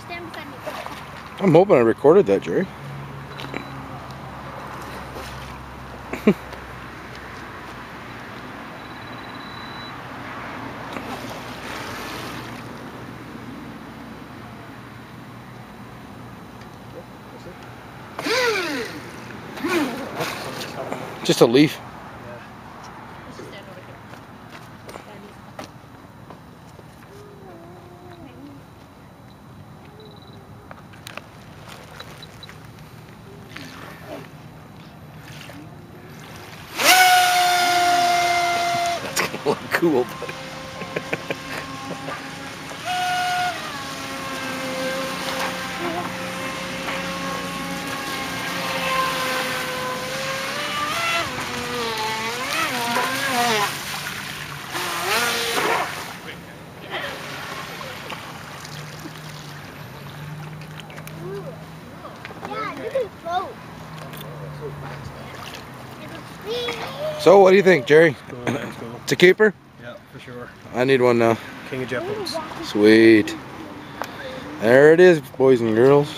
Stand beside me. I'm hoping I recorded that, Gerry. Just a leaf. Cool, but Yeah, you can float. So, what do you think, Gerry? Cool, that's cool. It's a keeper? Yeah, for sure. I need one now. King of boats. Sweet. There it is, boys and girls.